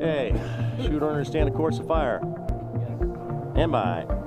Hey, shoot, understand the course of fire. And by.